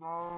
No.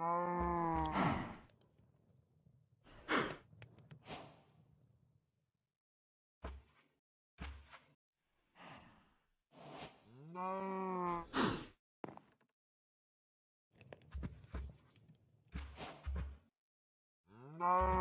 No. No.